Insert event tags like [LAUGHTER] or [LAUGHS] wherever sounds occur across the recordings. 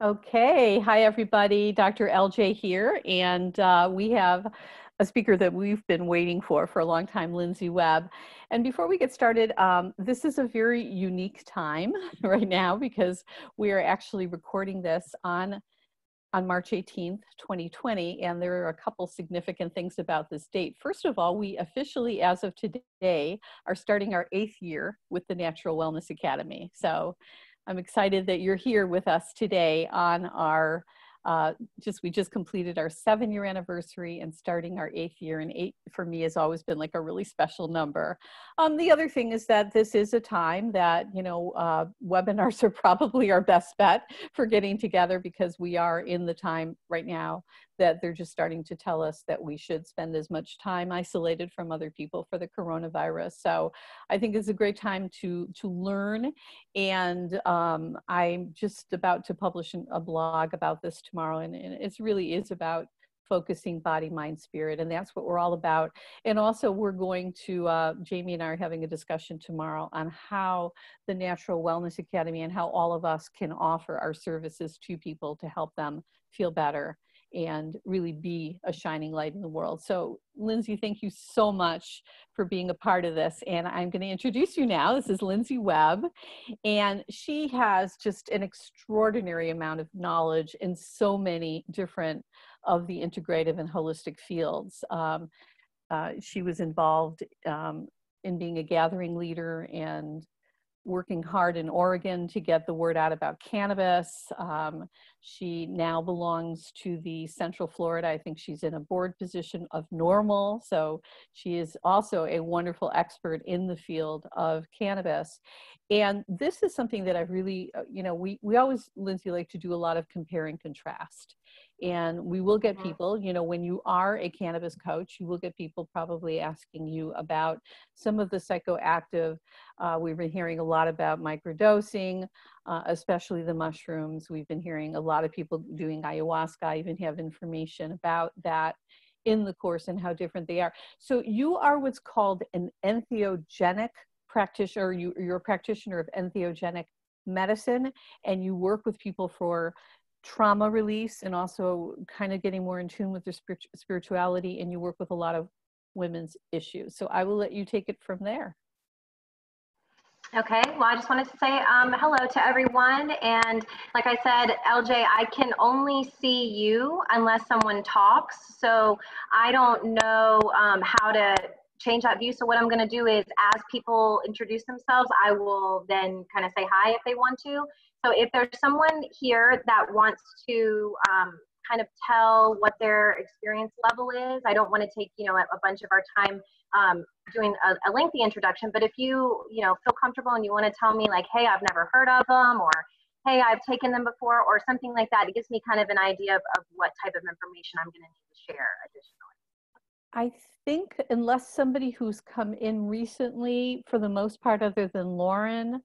Okay, hi everybody. Dr. LJ here, and uh, we have a speaker that we've been waiting for for a long time, Lindsey Webb. And before we get started, um, this is a very unique time [LAUGHS] right now because we are actually recording this on on March 18th, 2020, and there are a couple significant things about this date. First of all, we officially, as of today, are starting our eighth year with the Natural Wellness Academy. So I'm excited that you're here with us today on our uh, just we just completed our seven year anniversary and starting our eighth year and eight for me has always been like a really special number. Um, the other thing is that this is a time that you know uh, webinars [LAUGHS] are probably our best bet for getting together because we are in the time right now that they're just starting to tell us that we should spend as much time isolated from other people for the coronavirus. So I think it's a great time to to learn. And um, I'm just about to publish a blog about this tomorrow, and, and it really is about focusing body mind spirit and that's what we're all about and also we're going to uh, jamie and i are having a discussion tomorrow on how the natural wellness academy and how all of us can offer our services to people to help them feel better and really be a shining light in the world. So, Lindsey, thank you so much for being a part of this. And I'm going to introduce you now. This is Lindsey Webb, and she has just an extraordinary amount of knowledge in so many different of the integrative and holistic fields. Um, uh, she was involved um, in being a gathering leader and working hard in Oregon to get the word out about cannabis. Um, she now belongs to the Central Florida. I think she's in a board position of NORML. So she is also a wonderful expert in the field of cannabis. And this is something that I really, uh, you know, we, we always, Lindsey, like to do a lot of compare and contrast and we will get mm-hmm. people you know when you are a cannabis coach you will get people probably asking you about some of the psychoactive uh, we've been hearing a lot about microdosing uh, especially the mushrooms we've been hearing a lot of people doing ayahuasca I even have information about that in the course and how different they are so you are what's called an entheogenic practitioner you, you're a practitioner of entheogenic medicine and you work with people for trauma release and also kind of getting more in tune with their spirituality and you work with a lot of women's issues. So i will let you take it from there. Okay well i just wanted to say um, hello to everyone and like i said lj i can only see you unless someone talks so i don't know um, how to change that view. So what i'm going to do is as people introduce themselves i will then kind of say hi if they want to so if there's someone here that wants to um, kind of tell what their experience level is, I don't want to take, you know, a, a bunch of our time um, doing a, a, lengthy introduction, but if you, you know, feel comfortable and you want to tell me like, hey, I've never heard of them or hey, I've taken them before or something like that, it gives me kind of an idea of, of what type of information I'm going to need to share additionally. I think unless somebody who's come in recently, for the most part, other than Lauren,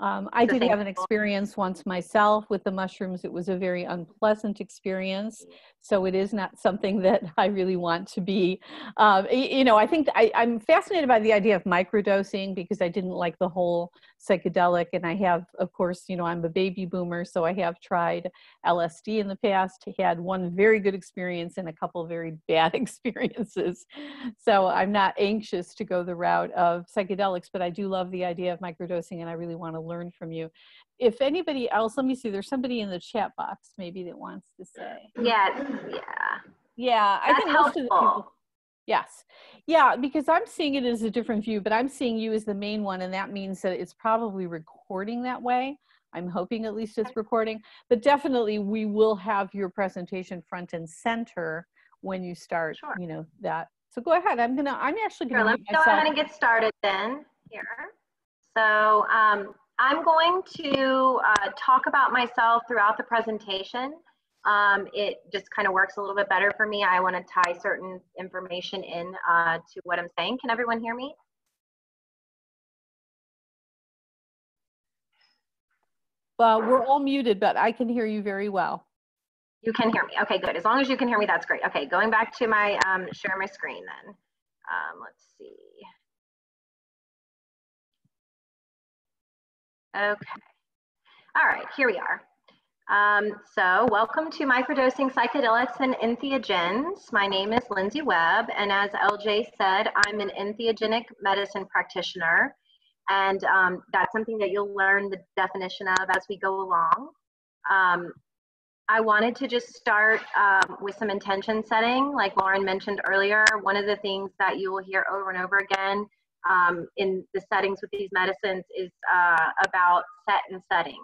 um, I did have an experience once myself with the mushrooms. It was a very unpleasant experience. So it is not something [LAUGHS] that I really want to be. Uh, you know, I think I, I'm fascinated by the idea of microdosing because I didn't like the whole psychedelic. And I have, of course, you know, I'm a baby boomer, so I have tried LSD in the past, had one very good experience and a couple very [LAUGHS] bad experiences. So I'm not anxious to go the route of psychedelics, but I do love the idea of microdosing and I really want to learn from you. If anybody else, let me see, there's somebody in the chat box maybe that wants to say. Yes, yeah. Yeah, I think most of the people Yes. Yeah, because I'm seeing it as a different view, but I'm seeing you as the main one, and that means that it's probably recording that way. I'm hoping at least it's recording, but definitely we will have your presentation front and center when you start, sure. you know, that. So go ahead. I'm gonna, I'm actually gonna. Sure, let's go ahead and get started then here. So um, I'm going to uh, talk about myself throughout the presentation um, it just kind of works a little bit better for me. I want to tie certain information in uh, to what I'm saying. Can everyone hear me? Well, we're all muted, but I can hear you very well. You can hear me. Okay, good. As long as you can hear me, that's great. Okay, going back to my um, share my screen then. Um, let's see. Okay. All right, here we are. Um, so welcome to Microdosing Psychedelics and Entheogens. My name is Lindsey Webb, and as LJ said, I'm an entheogenic medicine practitioner, and um, that's something that you'll learn the definition of as we go along. Um, I wanted to just start um, with some intention setting. Like Lauren mentioned earlier, one of the things that you will hear over and over again um, in the settings with these medicines is uh, about set and setting.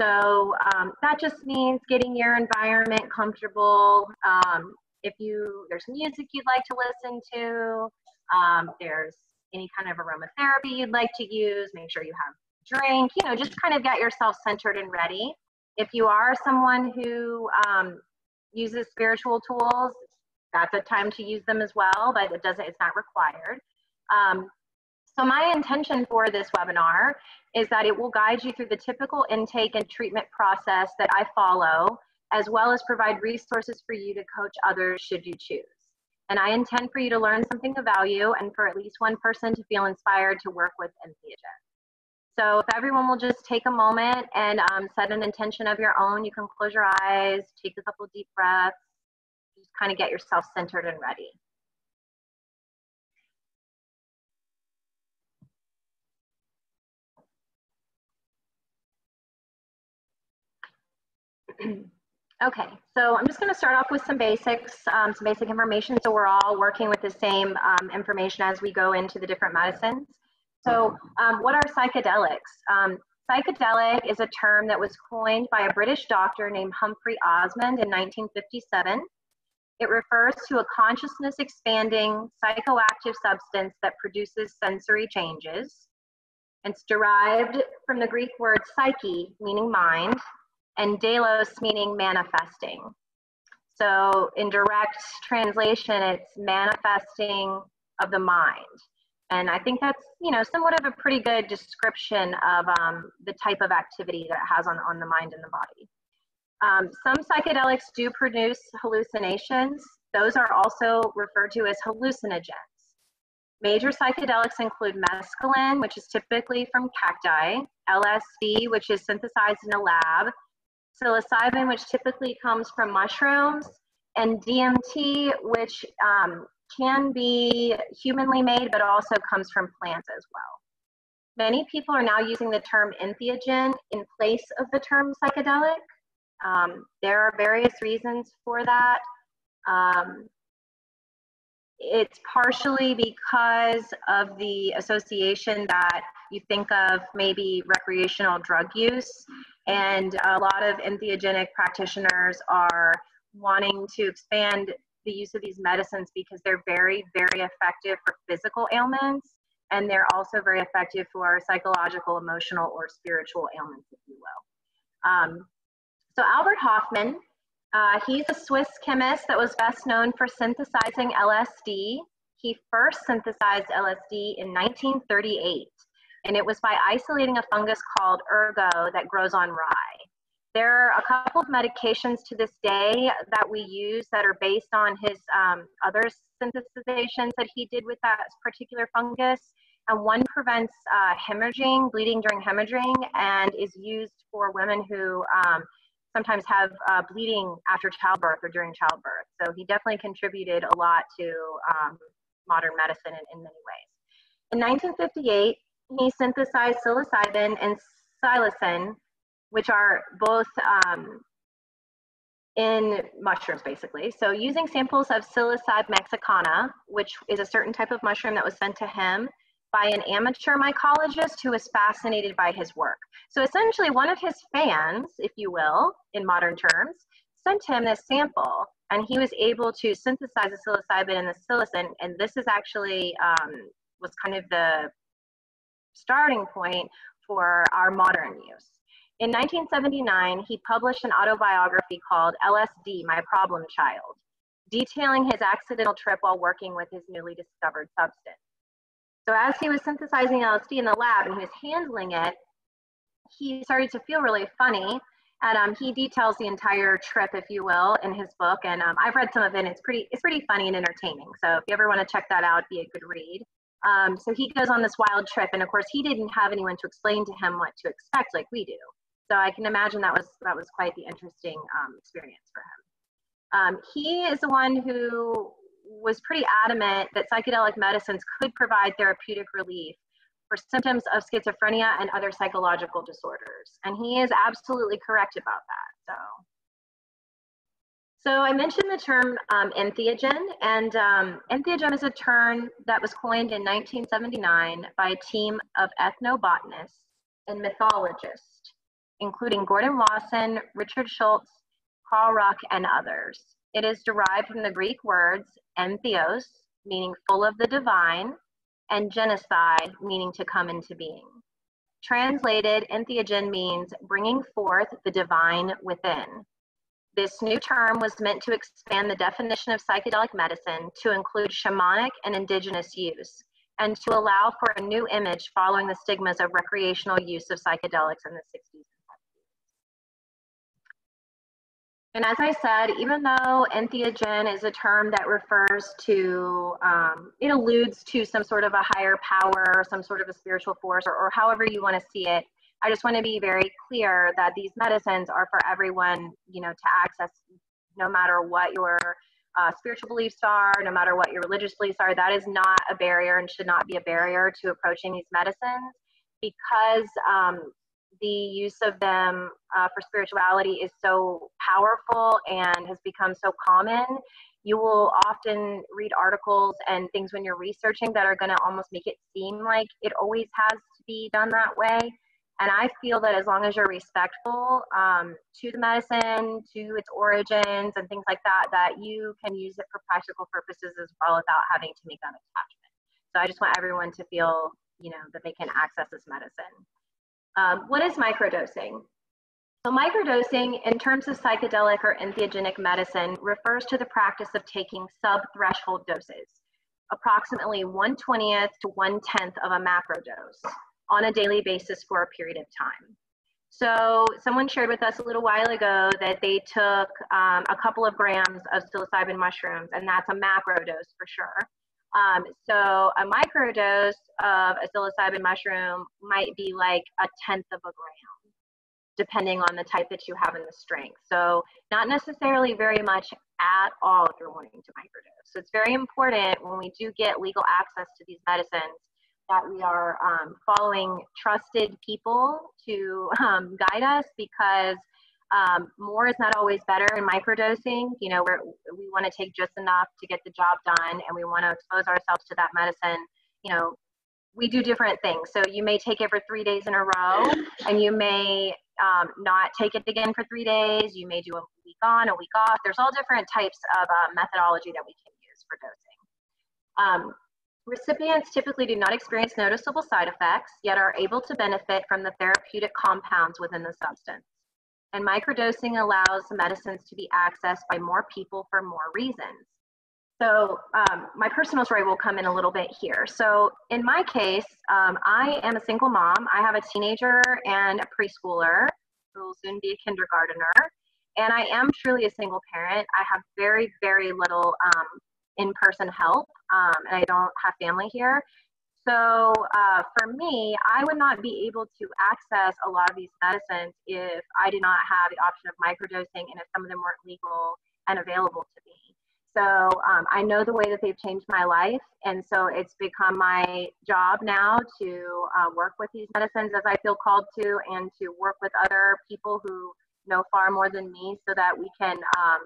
So um, that just means getting your environment comfortable. Um, if you there's music you'd like to listen to, um, there's any kind of aromatherapy you'd like to use, make sure you have drink. You know, just kind of get yourself centered and ready. If you are someone who um, uses spiritual tools, that's a time to use them as well, but it doesn't. It's not required. So my intention for this webinar is that it will guide you through the typical intake and treatment process that I follow, as well as provide resources for you to coach others should you choose. And I intend for you to learn something of value and for at least one person to feel inspired to work with Entheogen. So if everyone will just take a moment and um, set an intention of your own, you can close your eyes, take a couple deep breaths, just kind of get yourself centered and ready. [CLEARS THROAT] okay, so I'm just going to start off with some basics, um, some basic information so we're all working with the same um, information as we go into the different medicines. So um, what are psychedelics? Um, psychedelic is a term that was coined by a British doctor named Humphrey Osmond in 1957. It refers to a consciousness expanding psychoactive substance that produces sensory changes. It's derived from the Greek word psyche, meaning mind, and delos meaning manifesting. So in direct translation, it's manifesting of the mind. And I think that's, you know, somewhat of a pretty good description of um, the type of activity that it has on, on the mind and the body. Um, some psychedelics do produce hallucinations. Those are also referred to as hallucinogens. Major psychedelics include mescaline, which is typically from cacti, LSD, which is synthesized in a lab, psilocybin, which typically comes from mushrooms, and DMT, which um, can be humanly made, but also comes from plants as well. Many people are now using the term entheogen in place of the term psychedelic. Um, there are various reasons for that. Um, it's partially because of the association that you think of maybe recreational drug use and a lot of entheogenic practitioners are wanting to expand the use of these medicines because they're very, very effective for physical ailments and they're also very effective for psychological, emotional, or spiritual ailments, if you will. Um, so Albert Hofmann, uh, he's a Swiss chemist that was best known for synthesizing LSD. He first synthesized LSD in 1938 and it was by isolating a fungus called ergot that grows on rye. There are a couple of medications to this day that we use that are based on his um, other synthesizations that he did with that particular fungus. And one prevents uh, hemorrhaging, bleeding during hemorrhaging, and is used for women who um, sometimes have uh, bleeding after childbirth or during childbirth. So he definitely contributed a lot to um, modern medicine in, in many ways. In 1958, he synthesized psilocybin and psilocin, which are both um, in mushrooms, basically. So using samples of psilocybe mexicana, which is a certain type of mushroom that was sent to him by an amateur mycologist who was fascinated by his work. So essentially, one of his fans, if you will, in modern terms, sent him this sample, and he was able to synthesize the psilocybin and the psilocin. And this is actually um, was kind of the starting point for our modern use. In 1979, he published an autobiography called LSD, My Problem Child, detailing his accidental trip while working with his newly discovered substance. So as he was synthesizing LSD in the lab and he was handling it, he started to feel really funny. And um, he details the entire trip, if you will, in his book. And um, I've read some of it. And it's pretty, it's pretty funny and entertaining. So if you ever want to check that out, be a good read. Um, so he goes on this wild trip, and of course, he didn't have anyone to explain to him what to expect like we do. So I can imagine that was that was quite the interesting um, experience for him. Um, he is the one who was pretty adamant that psychedelic medicines could provide therapeutic relief for symptoms of schizophrenia and other psychological disorders. And he is absolutely correct about that. So, so I mentioned the term um, entheogen, and um, entheogen is a term that was coined in 1979 by a team of ethnobotanists and mythologists, including Gordon Wasson, Richard Schultes, Carl Ruck, and others. It is derived from the Greek words entheos, meaning full of the divine, and genesthai, meaning to come into being. Translated, entheogen means bringing forth the divine within. This new term was meant to expand the definition of psychedelic medicine to include shamanic and indigenous use, and to allow for a new image following the stigmas of recreational use of psychedelics in the 60s And 70s. And as I said, even though entheogen is a term that refers to, um, it alludes to some sort of a higher power, or some sort of a spiritual force, or, or however you want to see it, I just want to be very clear that these medicines are for everyone, you know, to access no matter what your uh, spiritual beliefs are, no matter what your religious beliefs are. That is not a barrier and should not be a barrier to approaching these medicines because um, the use of them uh, for spirituality is so powerful and has become so common, you will often read articles and things when you're researching that are going to almost make it seem like it always has to be done that way. And I feel that as long as you're respectful um, to the medicine, to its origins, and things like that, that you can use it for practical purposes as well without having to make that attachment. So I just want everyone to feel, you know, that they can access this medicine. Um, what is microdosing? So microdosing in terms of psychedelic or entheogenic medicine refers to the practice of taking sub-threshold doses, approximately 1 20th to 1 10th of a macro dose on a daily basis for a period of time. So someone shared with us a little while ago that they took um, a couple of grams of psilocybin mushrooms, and that's a macro dose for sure. Um, so a microdose of a psilocybin mushroom might be like a tenth of a gram, depending on the type that you have in the strength. So not necessarily very much at all if you're wanting to microdose. So it's very important when we do get legal access to these medicines that we are um, following trusted people to um, guide us because um, more is not always better in microdosing. You know, we're, we want to take just enough to get the job done and we want to expose ourselves to that medicine. You know, we do different things. So you may take it for three days in a row and you may um, not take it again for three days. You may do a week on, a week off. There's all different types of uh, methodology that we can use for dosing. Recipients typically do not experience noticeable side effects, yet are able to benefit from the therapeutic compounds within the substance and microdosing allows medicines to be accessed by more people for more reasons. So um, my personal story will come in a little bit here. So in my case, um, I am a single mom. I have a teenager and a preschooler who will soon be a kindergartner. And I am truly a single parent. I have very, very little um, in-person help um, and I don't have family here. So uh, for me, I would not be able to access a lot of these medicines if I did not have the option of microdosing and if some of them weren't legal and available to me. So um, I know the way that they've changed my life. And so it's become my job now to uh, work with these medicines as I feel called to and to work with other people who know far more than me so that we can um,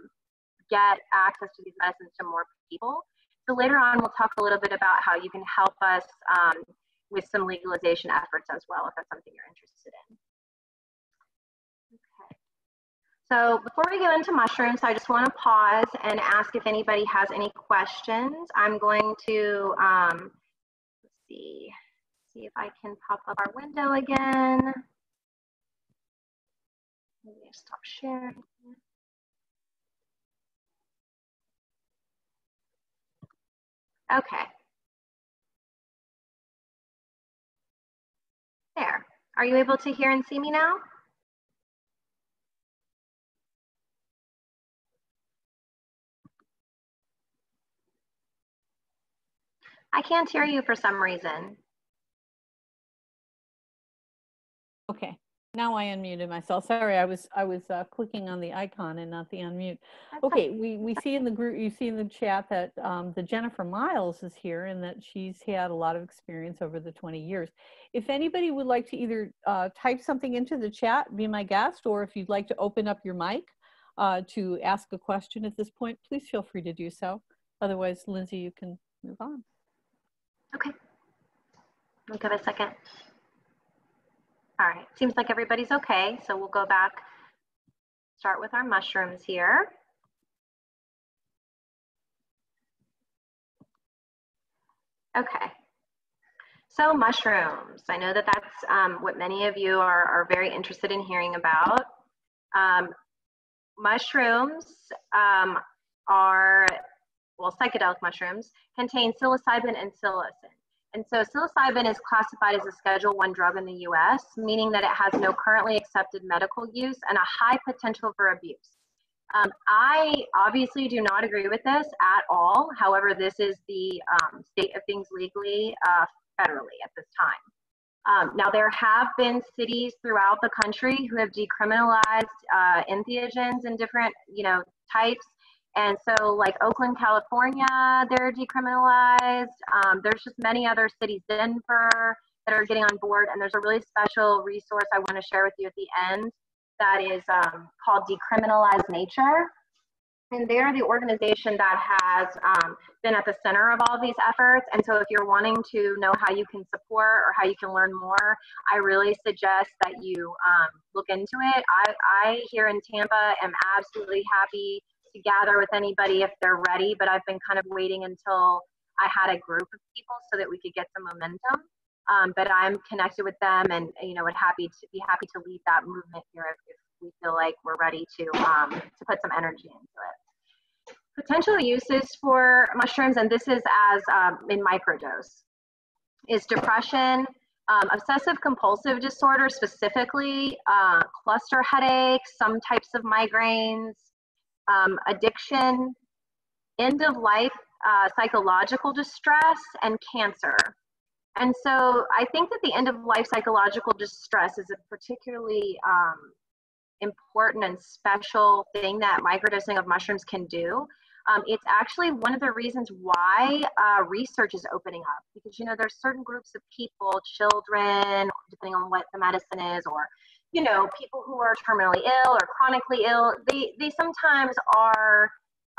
get access to these medicines to more people. So later on, we'll talk a little bit about how you can help us um, with some legalization efforts as well, if that's something you're interested in. Okay. So before we go into mushrooms, I just want to pause and ask if anybody has any questions. I'm going to, um, let's see, see if I can pop up our window again. Maybe stop sharing. Okay. There. Are you able to hear and see me now? I can't hear you for some reason. Okay. Now I unmuted myself. Sorry, I was I was uh, clicking on the icon and not the unmute. Okay, we we see in the group you see in the chat that um, the Jennifer Miles is here and that she's had a lot of experience over the 20 years. If anybody would like to either uh, type something into the chat, be my guest, or if you'd like to open up your mic uh, to ask a question at this point, please feel free to do so. Otherwise, Lindsey, you can move on. Okay. We'll give a second. All right, seems like everybody's okay. So we'll go back, start with our mushrooms here. Okay, so mushrooms. I know that that's um, what many of you are, are very interested in hearing about. Um, mushrooms um, are, well, psychedelic mushrooms contain psilocybin and psilocin. And so psilocybin is classified as a Schedule One drug in the U.S., meaning that it has no currently accepted medical use and a high potential for abuse. Um, I obviously do not agree with this at all. However, this is the um, state of things legally, uh, federally at this time. Um, now, there have been cities throughout the country who have decriminalized uh, entheogens in different, you know, types and so, like Oakland, California, they're decriminalized. Um, there's just many other cities, Denver, that are getting on board. And there's a really special resource I want to share with you at the end that is um, called Decriminalize Nature. And they're the organization that has um, been at the center of all of these efforts. And so, if you're wanting to know how you can support or how you can learn more, I really suggest that you um, look into it. I, I, here in Tampa, am absolutely happy to gather with anybody if they're ready, but I've been kind of waiting until I had a group of people so that we could get some momentum. Um, but I'm connected with them and you know would happy to be happy to lead that movement here if, if we feel like we're ready to um, to put some energy into it. Potential uses for mushrooms, and this is as um, in microdose, is depression, um, obsessive compulsive disorder specifically, uh, cluster headaches, some types of migraines, um, addiction, end of life uh, psychological distress, and cancer. And so I think that the end of life psychological distress is a particularly um, important and special thing that microdosing of mushrooms can do. Um, it's actually one of the reasons why uh, research is opening up because you know there's certain groups of people, children, depending on what the medicine is, or you know, people who are terminally ill or chronically ill, they, they sometimes are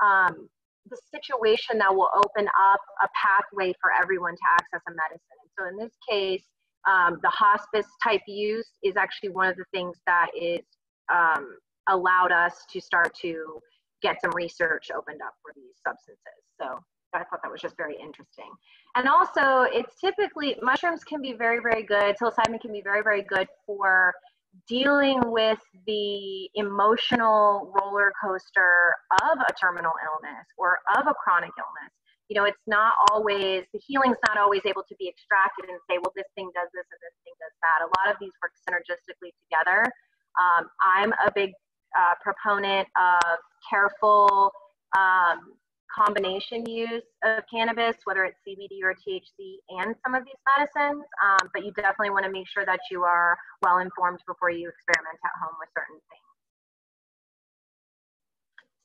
um, the situation that will open up a pathway for everyone to access a medicine. So in this case, um, the hospice type use is actually one of the things that is um, allowed us to start to get some research opened up for these substances. So I thought that was just very interesting. And also, it's typically mushrooms can be very, very good. Psilocybin can be very, very good for dealing with the emotional roller coaster of a terminal illness or of a chronic illness. You know, it's not always, the healing's not always able to be extracted and say, well, this thing does this and this thing does that. A lot of these work synergistically together. Um, I'm a big uh, proponent of careful um, combination use of cannabis, whether it's CBD or THC, and some of these medicines. Um, but you definitely want to make sure that you are well informed before you experiment at home with certain things.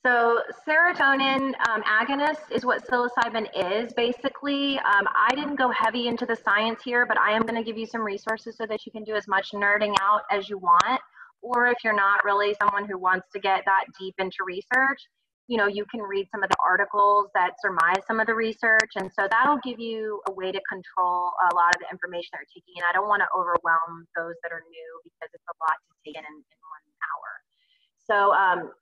So serotonin um, agonist is what psilocybin is basically. Um, I didn't go heavy into the science here, but I am going to give you some resources so that you can do as much nerding out as you want. Or if you're not really someone who wants to get that deep into research, you know, you can read some of the articles that surmise some of the research. And so that'll give you a way to control a lot of the information they're taking. And I don't want to overwhelm those that are new because it's a lot to take in in, in one hour. So um,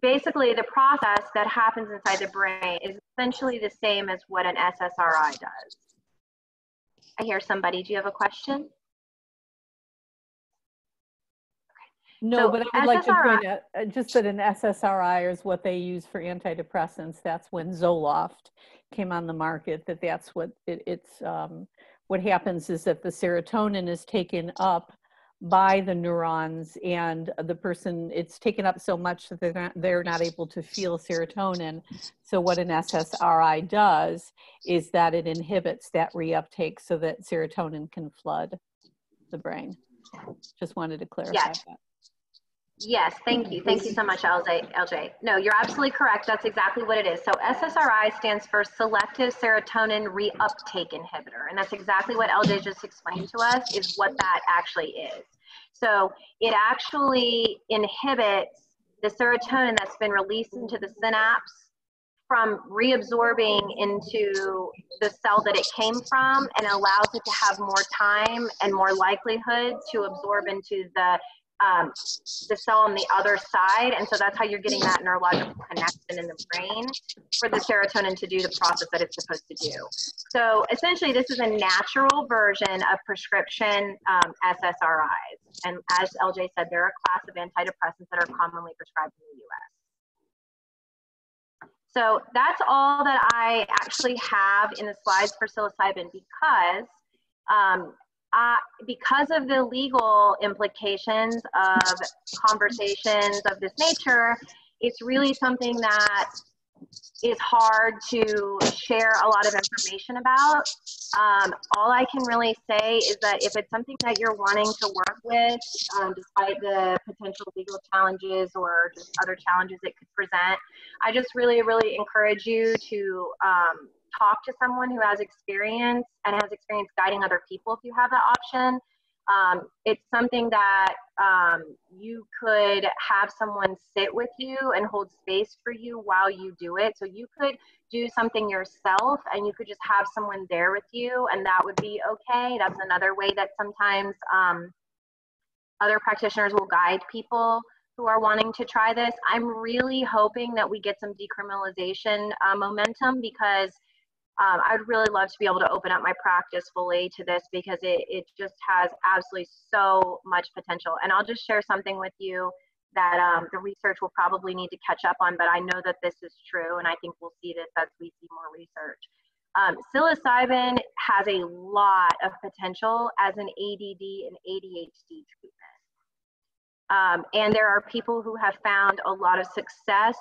basically the process that happens inside the brain is essentially the same as what an SSRI does. I hear somebody, do you have a question? No, so but I would like to point out uh, just that an SSRI is what they use for antidepressants. That's when Zoloft came on the market. That that's what it, it's. Um, what happens is that the serotonin is taken up by the neurons, and the person it's taken up so much that they're not, they're not able to feel serotonin. So what an SSRI does is that it inhibits that reuptake so that serotonin can flood the brain. Just wanted to clarify Yes. that. Yes, thank you. Thank you so much, LJ. LJ. No, you're absolutely correct. That's exactly what it is. So SSRI stands for selective serotonin reuptake inhibitor. And that's exactly what LJ just explained to us is what that actually is. So it actually inhibits the serotonin that's been released into the synapse from reabsorbing into the cell that it came from and allows it to have more time and more likelihood to absorb into the um, the cell on the other side. And so that's how you're getting that neurological connection in the brain for the serotonin to do the process that it's supposed to do. So essentially, this is a natural version of prescription um, SSRIs. And as LJ said, they're a class of antidepressants that are commonly prescribed in the US. So that's all that I actually have in the slides for psilocybin because um, uh, because of the legal implications of conversations of this nature, it's really something that is hard to share a lot of information about. Um, all I can really say is that if it's something that you're wanting to work with, um, despite the potential legal challenges or just other challenges it could present, I just really, really encourage you to um, talk to someone who has experience and has experience guiding other people if you have that option. Um, it's something that um, you could have someone sit with you and hold space for you while you do it. So you could do something yourself and you could just have someone there with you, and that would be okay. That's another way that sometimes um, other practitioners will guide people who are wanting to try this. I'm really hoping that we get some decriminalization uh, momentum because um, I'd really love to be able to open up my practice fully to this because it, it just has absolutely so much potential. And I'll just share something with you that um, the research will probably need to catch up on, but I know that this is true, and I think we'll see this as we see more research. Um, psilocybin has a lot of potential as an ADD and ADHD treatment. Um, and there are people who have found a lot of success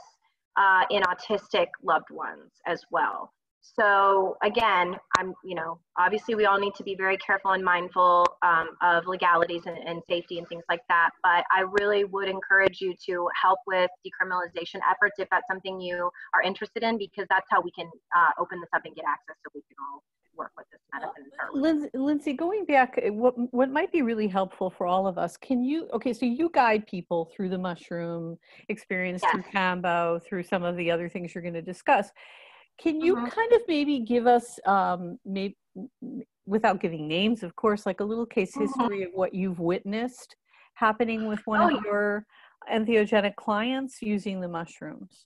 uh, in autistic loved ones as well. So again, I'm, you know, obviously we all need to be very careful and mindful um, of legalities and, and, safety and things like that. But I really would encourage you to help with decriminalization efforts if that's something you are interested in, because that's how we can uh, open this up and get access so we can all work with this medicine. Lindsey, going back, uh, what, what might be really helpful for all of us, can you, okay, so you guide people through the mushroom experience, yes. through Kambo, through some of the other things you're going to discuss can you uh-huh. kind of maybe give us, um, maybe without giving names, of course, like a little case uh-huh. history of what you've witnessed happening with one oh, of your entheogenic clients using the mushrooms?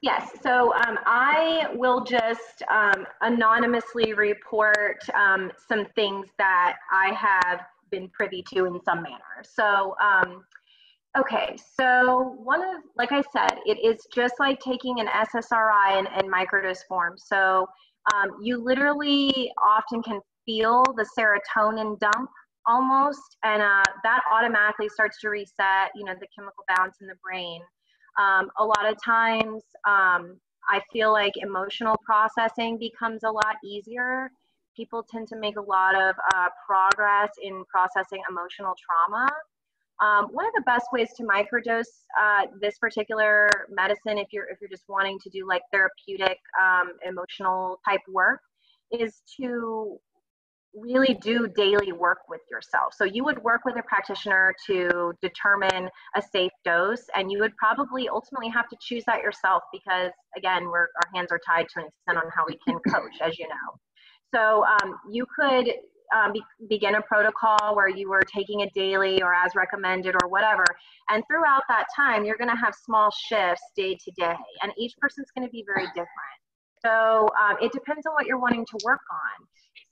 Yes, so um, I will just um, anonymously report um, some things that I have been privy to in some manner. So um, Okay, so one of, like I said, it is just like taking an SSRI in microdose form. So um, you literally often can feel the serotonin dump almost, and uh, that automatically starts to reset, you know, the chemical balance in the brain. Um, a lot of times, um, I feel like emotional processing becomes a lot easier. People tend to make a lot of uh, progress in processing emotional trauma. Um, one of the best ways to microdose uh, this particular medicine, if you're if you're just wanting to do like therapeutic um, emotional type work, is to really do daily work with yourself. So you would work with a practitioner to determine a safe dose, and you would probably ultimately have to choose that yourself because again, we're our hands are tied to an extent on how we can coach, as you know. So um, you could um, be, begin a protocol where you were taking it daily or as recommended or whatever. And throughout that time, you're going to have small shifts day to day, and each person's going to be very different. So um, it depends on what you're wanting to work on.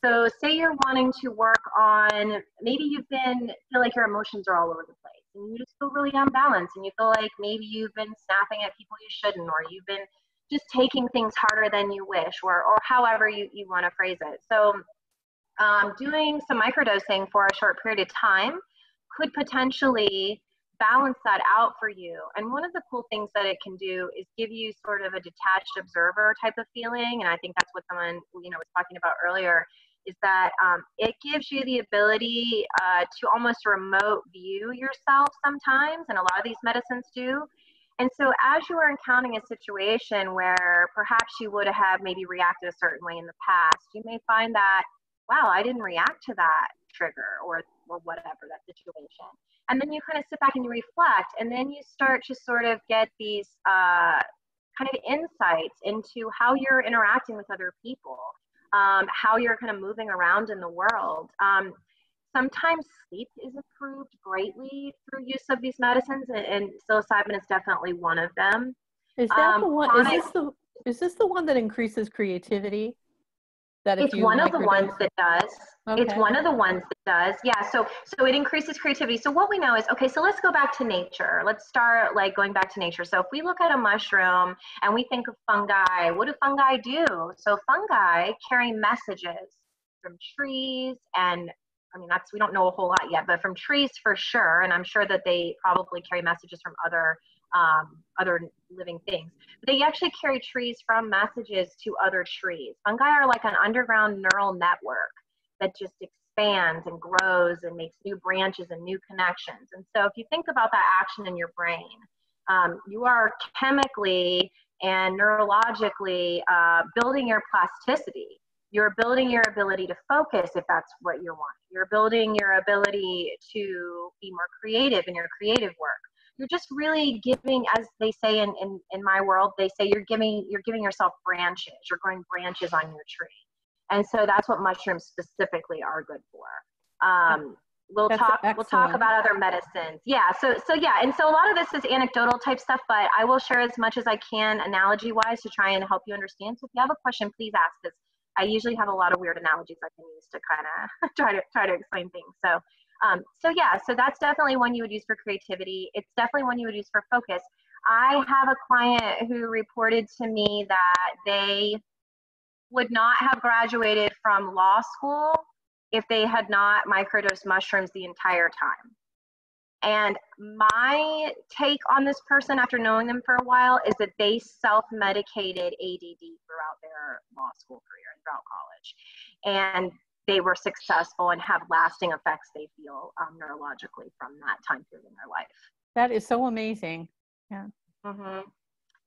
So say you're wanting to work on maybe you've been feel like your emotions are all over the place and you just feel really unbalanced and you feel like maybe you've been snapping at people you shouldn't or you've been just taking things harder than you wish or or however you, you want to phrase it. So um, doing some microdosing for a short period of time could potentially balance that out for you. And one of the cool things that it can do is give you sort of a detached observer type of feeling. And I think that's what someone, you know, was talking about earlier. is that um, it gives you the ability uh, to almost remote view yourself sometimes, and a lot of these medicines do. And so, as you are encountering a situation where perhaps you would have maybe reacted a certain way in the past, you may find that, wow, I didn't react to that trigger or, or whatever that situation. And then you kind of sit back and you reflect, and then you start to sort of get these uh, kind of insights into how you're interacting with other people, um, how you're kind of moving around in the world. Um, sometimes sleep is improved greatly through use of these medicines, and, and psilocybin is definitely one of them. Is that um, the one? Is this the is this the one that increases creativity? That it's one of the ones that does. Okay. It's one of the ones that does. Yeah. So so it increases creativity. So what we know is okay. So let's go back to nature. Let's start like going back to nature. So if we look at a mushroom and we think of fungi, what do fungi do? So fungi carry messages from trees and I mean, that's we don't know a whole lot yet, but from trees for sure, and I'm sure that they probably carry messages from other um, other living things. But they actually carry trees from messages to other trees. Fungi are like an underground neural network that just expands and grows and makes new branches and new connections. And so, if you think about that action in your brain, um, you are chemically and neurologically uh, building your plasticity you're building your ability to focus if that's what you're wanting. You're building your ability to be more creative in your creative work. You're just really giving, as they say in, in, in my world, they say you're giving you're giving yourself branches. You're growing branches on your tree. And so that's what mushrooms specifically are good for. Um, we'll That's talk excellent. we'll talk about other medicines yeah so so yeah and so a lot of this is anecdotal type stuff but i will share as much as i can analogy wise to try and help you understand so if you have a question please ask because I usually have a lot of weird analogies I can use to kind of [LAUGHS] try to try to explain things. So, um, so yeah, so that's definitely one you would use for creativity. It's definitely one you would use for focus. I have a client who reported to me that they would not have graduated from law school if they had not microdosed mushrooms the entire time. And my take on this person after knowing them for a while is that they self medicated ADD throughout their law school career and throughout college. And they were successful and have lasting effects they feel um, neurologically from that time period in their life. That is so amazing. Yeah. Mm-hmm.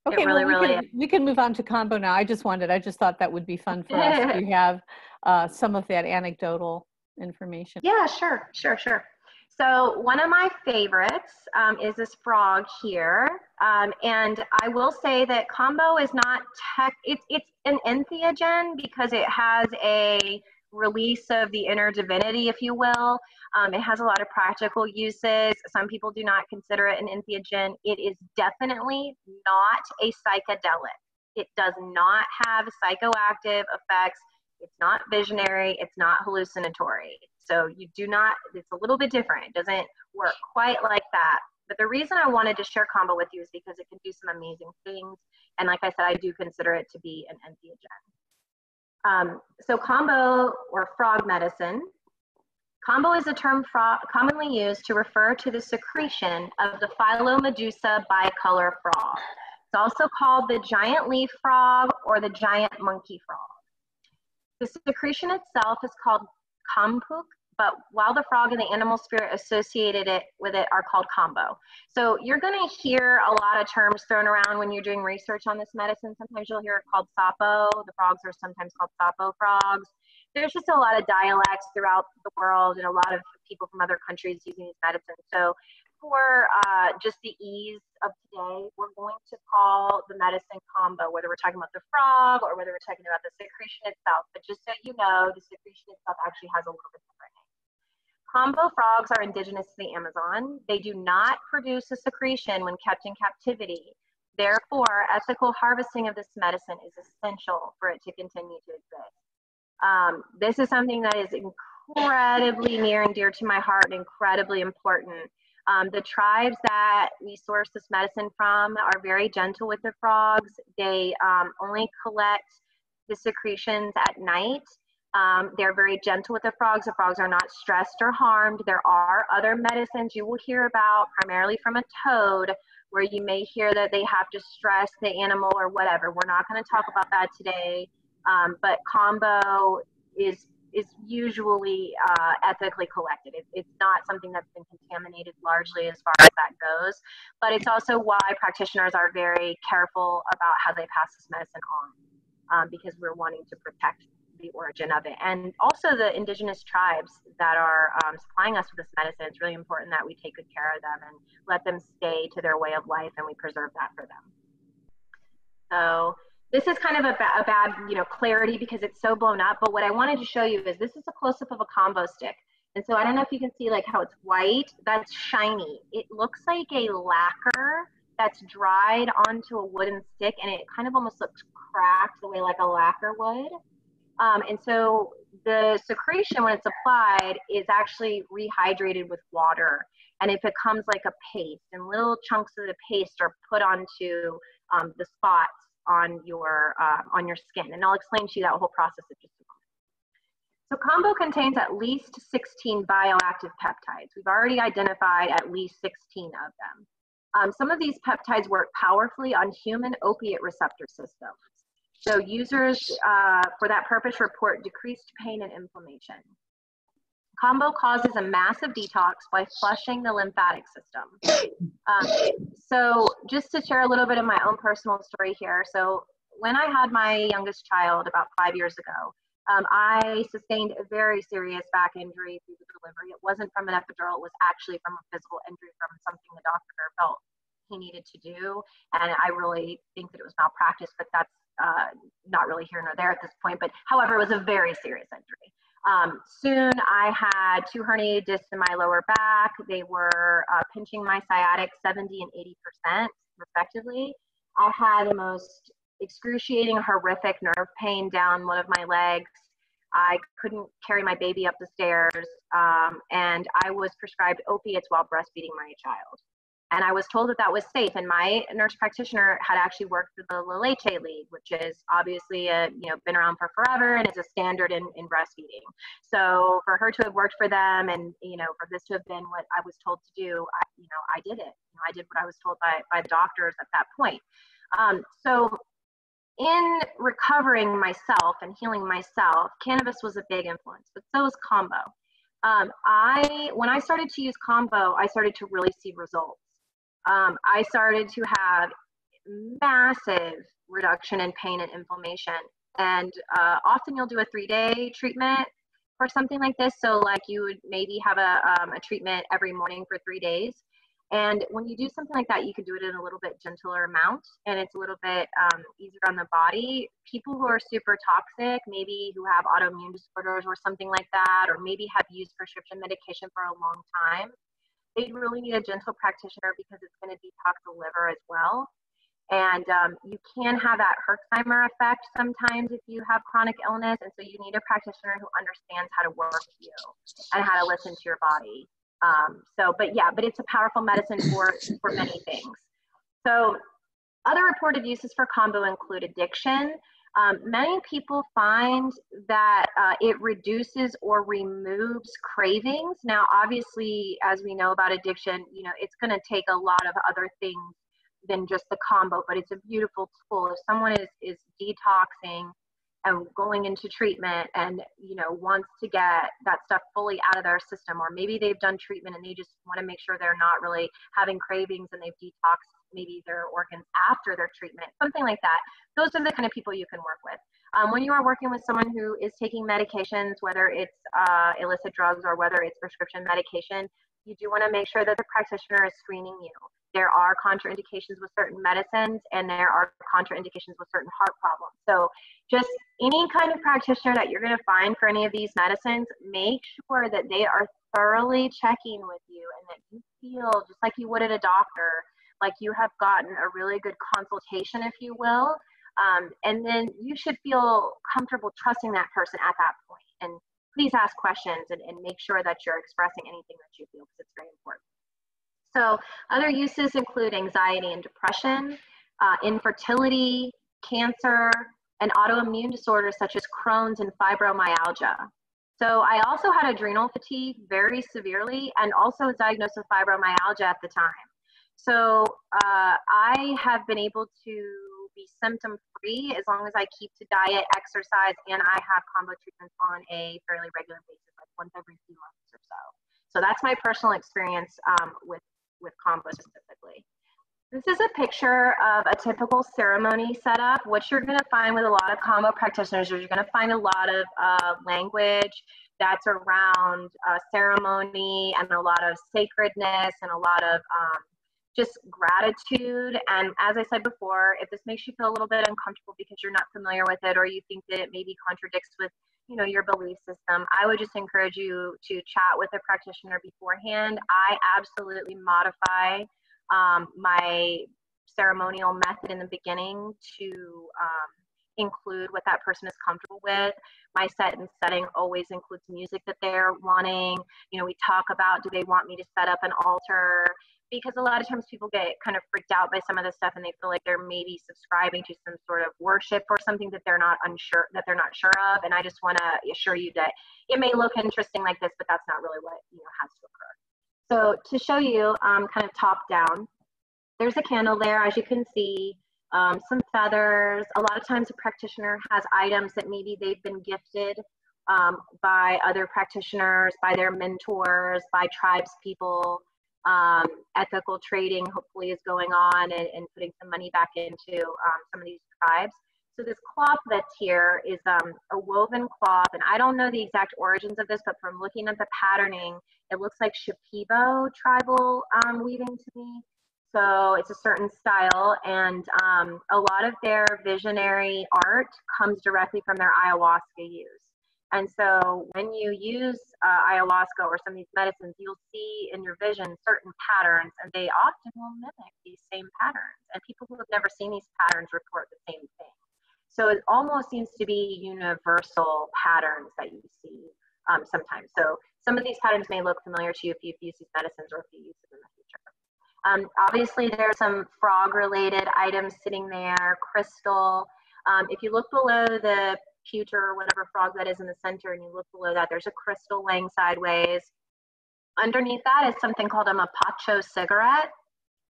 Okay, really, well, we, really can, we can move on to Kambo now. I just wanted, I just thought that would be fun for us to [LAUGHS] have uh, some of that anecdotal information. Yeah, sure, sure, sure. So one of my favorites um, is this frog here. Um, and I will say that Kambo is not tech, it's, it's an entheogen because it has a release of the inner divinity, if you will. Um, it has a lot of practical uses. Some people do not consider it an entheogen. It is definitely not a psychedelic. It does not have psychoactive effects. It's not visionary. It's not hallucinatory. So you do not, it's a little bit different. It doesn't work quite like that. But the reason I wanted to share Kambo with you is because it can do some amazing things. And like I said, I do consider it to be an entheogen. Um, so Kambo or frog medicine. Kambo is a term commonly used to refer to the secretion of the Phyllomedusa bicolor frog. It's also called the giant leaf frog or the giant monkey frog. The secretion itself is called kampuk, but while the frog and the animal spirit associated it with it are called Kambo. So you're going to hear a lot of terms thrown around when you're doing research on this medicine. Sometimes you'll hear it called sapo. The frogs are sometimes called sapo frogs. There's just a lot of dialects throughout the world and a lot of people from other countries using these medicines. So for uh, just the ease of today, we're going to call the medicine Kambo, whether we're talking about the frog or whether we're talking about the secretion itself. But just so you know, the secretion itself actually has a little bit different name. Kambo frogs are indigenous to the Amazon. They do not produce a secretion when kept in captivity. Therefore, ethical harvesting of this medicine is essential for it to continue to exist. Um, this is something that is incredibly near and dear to my heart, and incredibly important. Um, the tribes that we source this medicine from are very gentle with the frogs. They um, only collect the secretions at night. Um, they're very gentle with the frogs. The frogs are not stressed or harmed. There are other medicines you will hear about, primarily from a toad, where you may hear that they have to stress the animal or whatever. We're not going to talk about that today. Um, but Kambo is is usually uh, ethically collected. It, it's not something that's been contaminated largely as far as that goes, but it's also why practitioners are very careful about how they pass this medicine on um, because we're wanting to protect the origin of it. And also the indigenous tribes that are um, supplying us with this medicine, it's really important that we take good care of them and let them stay to their way of life and we preserve that for them. So this is kind of a, ba- a bad, you know, clarity because it's so blown up. But what I wanted to show you is this is a close up of a Kambo stick. And so I don't know if you can see like how it's white, that's shiny. It looks like a lacquer that's dried onto a wooden stick and it kind of almost looks cracked the way like a lacquer would. Um, and so the secretion when it's applied is actually rehydrated with water. And it becomes like a paste and little chunks of the paste are put onto um, the spots on your uh, on your skin. And i'll explain to you that whole process in just a moment. So Kambo contains at least 16 bioactive peptides. We've already identified at least 16 of them. Um, some of these peptides work powerfully on human opiate receptor systems so users uh, for that purpose report decreased pain and inflammation Kambo causes a massive detox by flushing the lymphatic system. Um, so, just to share a little bit of my own personal story here. So, when I had my youngest child about five years ago, um, I sustained a very serious back injury through the delivery. It wasn't from an epidural, it was actually from a physical injury from something the doctor felt he needed to do. And I really think that it was malpractice, but that's uh, not really here nor there at this point. But however, it was a very serious injury. Um, soon I had two herniated discs in my lower back. They were uh, pinching my sciatic 70 and 80% respectively. I had the most excruciating, horrific nerve pain down one of my legs. I couldn't carry my baby up the stairs, um, and I was prescribed opiates while breastfeeding my child and I was told that that was safe. And my nurse practitioner had actually worked for the La Leche League, which is obviously a you know been around for forever and is a standard in, in breastfeeding. So for her to have worked for them, and you know for this to have been what I was told to do, I, you know I did it. You know, I did what I was told by by the doctors at that point. Um, so in recovering myself and healing myself, cannabis was a big influence, but so was Kambo. Um, I when I started to use Kambo, I started to really see results um, I started to have massive reduction in pain and inflammation. And uh, often you'll do a three day treatment for something like this. So, like, you would maybe have a, um, a treatment every morning for three days. And when you do something like that, you can do it in a little bit gentler amount and it's a little bit um, easier on the body. People who are super toxic, maybe who have autoimmune disorders or something like that, or maybe have used prescription medication for a long time, they really need a gentle practitioner because it's going to detox the liver as well. And um, you can have that Herxheimer effect sometimes if you have chronic illness. And so you need a practitioner who understands how to work with you and how to listen to your body. Um, so, but yeah, but it's a powerful medicine for, for many things. So, other reported uses for Kambo include addiction. Um, many people find that uh, it reduces or removes cravings. Now, obviously, as we know about addiction, you know, it's going to take a lot of other things than just the Kambo, but it's a beautiful tool. If someone is, is detoxing and going into treatment and, you know, wants to get that stuff fully out of their system, or maybe they've done treatment and they just want to make sure they're not really having cravings and they've detoxed maybe their organs after their treatment, something like that. Those are the kind of people you can work with. Um, when you are working with someone who is taking medications, whether it's uh, illicit drugs or whether it's prescription medication, you do want to make sure that the practitioner is screening you. There are contraindications with certain medicines and there are contraindications with certain heart problems. So, just any kind of practitioner that you're going to find for any of these medicines, make sure that they are thoroughly checking with you and that you feel just like you would at a doctor like you have gotten a really good consultation, if you will. Um, and then you should feel comfortable trusting that person at that point. And please ask questions and, and make sure that you're expressing anything that you feel because it's very important. So, other uses include anxiety and depression, uh, infertility, cancer, and autoimmune disorders such as Crohn's and fibromyalgia. So, I also had adrenal fatigue very severely and also was diagnosed with fibromyalgia at the time. So uh, I have been able to be symptom free as long as I keep to diet, exercise, and I have Kambo treatments on a fairly regular basis, like once every few months or so. So that's my personal experience um, with, with Kambo specifically. This is a picture of a typical ceremony setup. What you're going to find with a lot of Kambo practitioners is you're going to find a lot of uh, language that's around uh, ceremony and a lot of sacredness and a lot of um, just gratitude. And as I said before, if this makes you feel a little bit uncomfortable because you're not familiar with it or you think that it maybe contradicts with you know your belief system i would just encourage you to chat with a practitioner beforehand i absolutely modify um, my ceremonial method in the beginning to um, include what that person is comfortable with. My set and setting always includes music that they're wanting. You know, we talk about do they want me to set up an altar? Because a lot of times people get kind of freaked out by some of this stuff and they feel like they're maybe subscribing to some sort of worship or something that they're not unsure that they're not sure of. And I just want to assure you that it may look interesting like this, but that's not really what you know has to occur. So to show you um, kind of top down, there's a candle there, as you can see, um, some feathers. A lot of times a practitioner has items that maybe they've been gifted um, by other practitioners, by their mentors, by tribes people. Um, ethical trading hopefully is going on and, and putting some money back into um, some of these tribes. So this cloth that's here is um, a woven cloth, and I don't know the exact origins of this, but from looking at the patterning, it looks like Shipibo tribal um, weaving to me. So it's a certain style, and um, a lot of their visionary art comes directly from their ayahuasca use. And so when you use uh, ayahuasca or some of these medicines, you'll see in your vision certain patterns, and they often will mimic these same patterns. And people who have never seen these patterns report the same thing. So it almost seems to be universal patterns that you see um, sometimes. So some of these patterns may look familiar to you if you've used these medicines or if you use them in the future. Um, obviously, there are some frog-related items sitting there, crystal. Um, if you look below the pewter or whatever frog that is in the center and you look below that, there's a crystal laying sideways. Underneath that is something called a mapacho cigarette.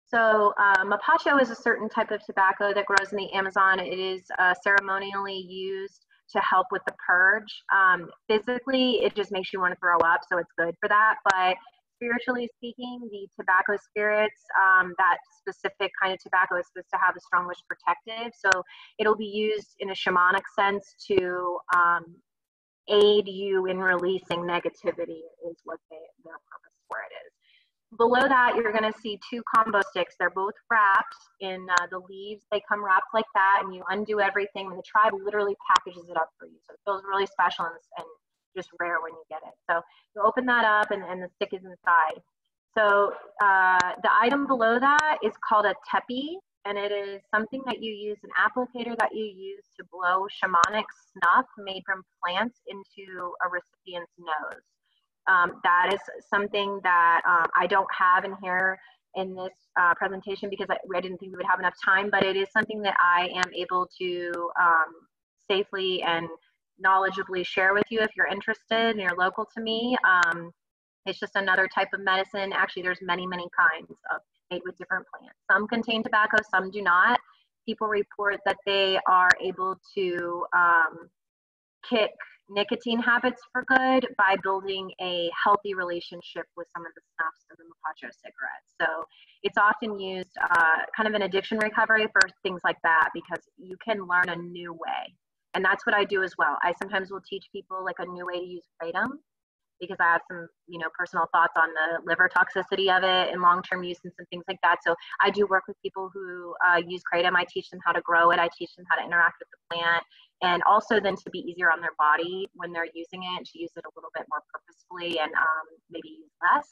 So uh, mapacho is a certain type of tobacco that grows in the Amazon. It is uh, ceremonially used to help with the purge. Um, physically, it just makes you want to throw up, so it's good for that. But spiritually speaking, the tobacco spirits, um, that specific kind of tobacco is supposed to have a strong wish protective. So it'll be used in a shamanic sense to um, aid you in releasing negativity, is what they, their purpose for it is. Below that, you're going to see two Kambo sticks. They're both wrapped in uh, the leaves. They come wrapped like that, and you undo everything. And the tribe literally packages it up for you. So it feels really special and, and just rare when you get it. So you open that up, and, and the stick is inside. So uh, the item below that is called a tepi, and it is something that you use, an applicator that you use to blow shamanic snuff made from plants into a recipient's nose. Um, that is something that um, I don't have in here in this uh, presentation because I, I, didn't think we would have enough time, but it is something that I am able to um, safely and knowledgeably share with you if you're interested and you're local to me. Um, it's just another type of medicine. Actually, there's many, many kinds of made with different plants. Some contain tobacco, some do not. People report that they are able to um, kick nicotine habits for good by building a healthy relationship with some of the snuffs of the Mapacho cigarettes. So it's often used uh, kind of in addiction recovery for things like that because you can learn a new way. And that's what I do as well. I sometimes will teach people like a new way to use kratom because I have some, you know, personal thoughts on the liver toxicity of it and long-term use and some things like that. So I do work with people who uh, use kratom. I teach them how to grow it. I teach them how to interact with the plant and also then to be easier on their body when they're using it to use it a little bit more purposefully and um, maybe less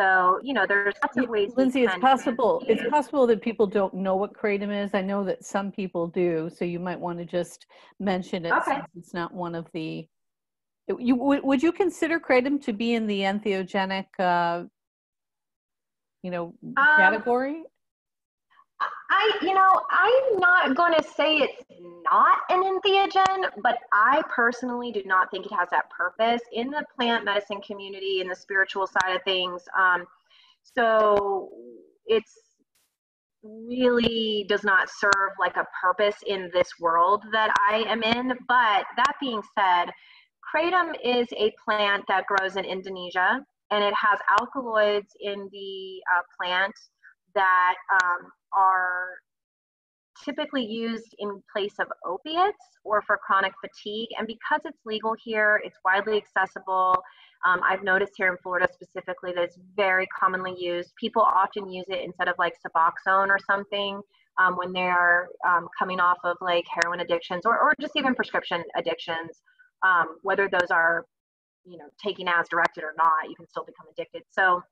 so you know there's lots of ways Lindsey it's possible it's possible that people don't know what kratom is i know that some people do so you might want to just mention it okay. since it's not one of the you would you consider kratom to be in the entheogenic uh, you know um, category I, you know, I'm not going to say it's not an entheogen, but I personally do not think it has that purpose in the plant medicine community, in the spiritual side of things. Um, so it's really does not serve like a purpose in this world that I am in. But that being said, kratom is a plant that grows in Indonesia and it has alkaloids in the uh, plant that um, are typically used in place of opiates or for chronic fatigue. And because it's legal here, it's widely accessible. Um, I've noticed here in Florida specifically that it's very commonly used. People often use it instead of like Suboxone or something um, when they're um, coming off of like heroin addictions or, or just even prescription addictions, um, whether those are, you know, taking as directed or not, you can still become addicted. So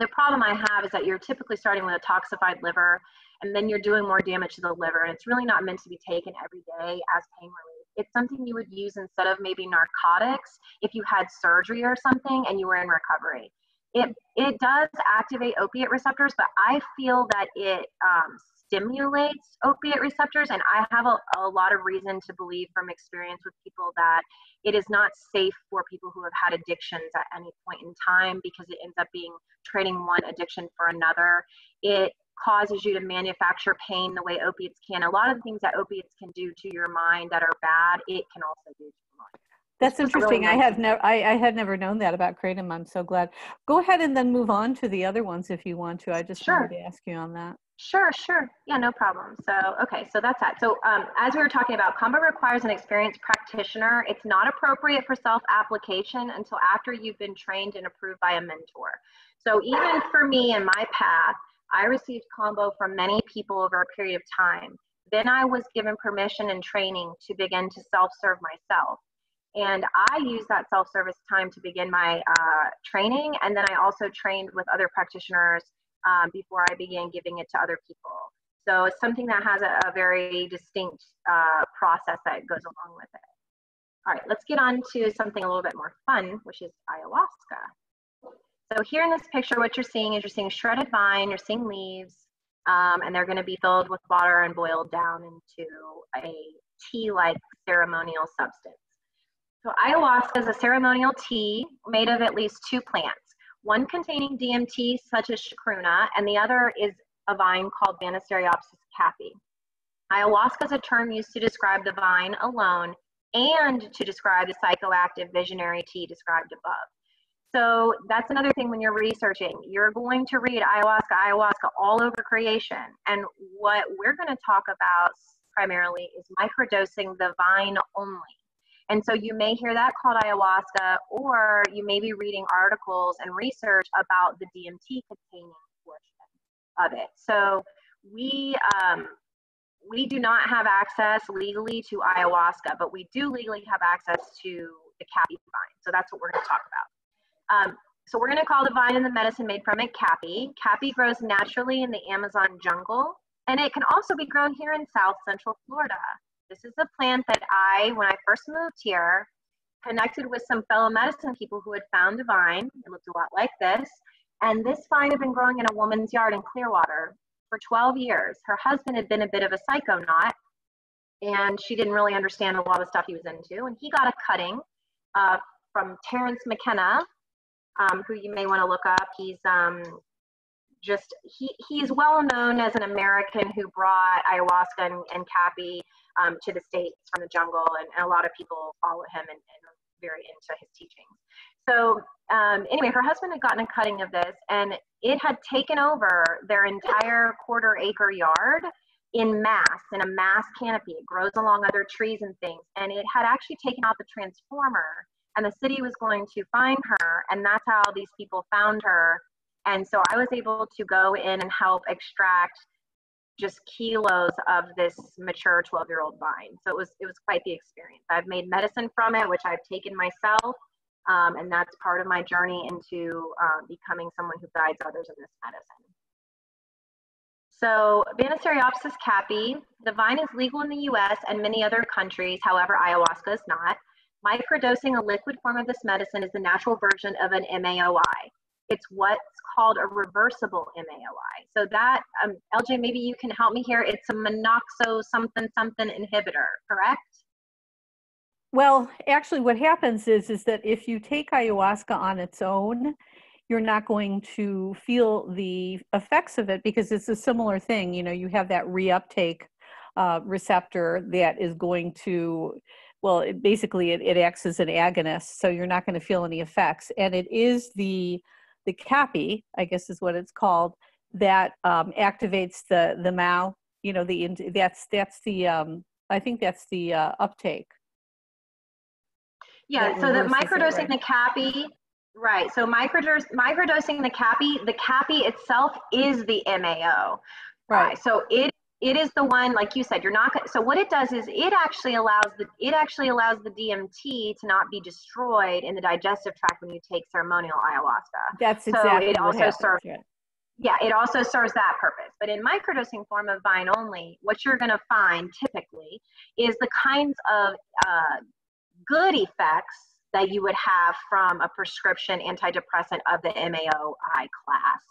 the problem I have is that you're typically starting with a toxified liver and then you're doing more damage to the liver. And it's really not meant to be taken every day as pain relief. It's something you would use instead of maybe narcotics if you had surgery or something and you were in recovery. It, it does activate opiate receptors, but I feel that it um, stimulates opiate receptors. And I have a, a lot of reason to believe from experience with people that it is not safe for people who have had addictions at any point in time because it ends up being trading one addiction for another. It causes you to manufacture pain the way opiates can. A lot of the things that opiates can do to your mind that are bad, it can also do to your mind. That's interesting. Really I have never I, I had never known that about kratom. I'm so glad. Go ahead and then move on to the other ones if you want to. I just sure. wanted to ask you on that. Sure, sure. Yeah, no problem. So, okay, so that's that. So, um, as we were talking about, Kambo requires an experienced practitioner. It's not appropriate for self application until after you've been trained and approved by a mentor. So, even for me in my path, I received Kambo from many people over a period of time. Then I was given permission and training to begin to self serve myself. And I used that self service time to begin my uh, training. And then I also trained with other practitioners um, before I began giving it to other people. So it's something that has a, a very distinct uh, process that goes along with it. All right, let's get on to something a little bit more fun, which is ayahuasca. So here in this picture, what you're seeing is you're seeing shredded vine, you're seeing leaves, um, and they're going to be filled with water and boiled down into a tea-like ceremonial substance. So ayahuasca is a ceremonial tea made of at least two plants, one containing DMT such as chacruna, and the other is a vine called Banisteriopsis caapi. Ayahuasca is a term used to describe the vine alone and to describe the psychoactive visionary tea described above. So that's another thing when you're researching. You're going to read ayahuasca, ayahuasca all over creation. And what we're going to talk about primarily is microdosing the vine only. And so you may hear that called ayahuasca, or you may be reading articles and research about the DMT containing portion of it. So we um, we do not have access legally to ayahuasca, but we do legally have access to the caapi vine. So that's what we're going to talk about. Um, so we're going to call the vine and the medicine made from it caapi. Caapi grows naturally in the Amazon jungle, and it can also be grown here in South Central Florida. This is a plant that I, when I first moved here, connected with some fellow medicine people who had found a vine. It looked a lot like this. And this vine had been growing in a woman's yard in Clearwater for 12 years. Her husband had been a bit of a psychonaut, and she didn't really understand a lot of stuff he was into. And he got a cutting uh, from Terence McKenna, um, who you may want to look up. He's um, just he he's well known as an American who brought ayahuasca and, and um, to the states from the jungle, and, and, a lot of people follow him and, and are very into his teachings. So um, anyway, her husband had gotten a cutting of this, and it had taken over their entire quarter acre yard in mass in a mass canopy. It grows along other trees and things, and it had actually taken out the transformer and the city was going to find her and that's how these people found her and so i was able to go in and help extract just kilos of this mature 12 year old vine so it was it was quite the experience i've made medicine from it which i've taken myself um, and that's part of my journey into um, becoming someone who guides others in this medicine so Banisteriopsis caapi, the vine is legal in the US and many other countries, however, ayahuasca is not. Microdosing a liquid form of this medicine is the natural version of an MAOI. It's what's called a reversible MAOI. So that, um, LJ, maybe you can help me here. It's a monoxo something something inhibitor, correct? Well, actually, what happens is is that if you take ayahuasca on its own, you're not going to feel the effects of it because it's a similar thing. You know, you have that reuptake uh, receptor that is going to, well, it basically it, it acts as an agonist, so you're not going to feel any effects. And it is the the caapi, I guess is what it's called, that um, activates the the MAO. You know, the that's that's the um, I think that's the uh, uptake. Yeah, so the microdosing right. the caapi, right. So microdose, microdosing the caapi, the caapi itself is the MAO. Right. right. So it it is the one like you said you're not so what it does is it actually allows the it actually allows the dmt to not be destroyed in the digestive tract when you take ceremonial ayahuasca that's so exactly it also serves yeah. yeah it also serves that purpose but in microdosing form of vine only what you're going to find typically is the kinds of uh, good effects that you would have from a prescription antidepressant of the MAOI class.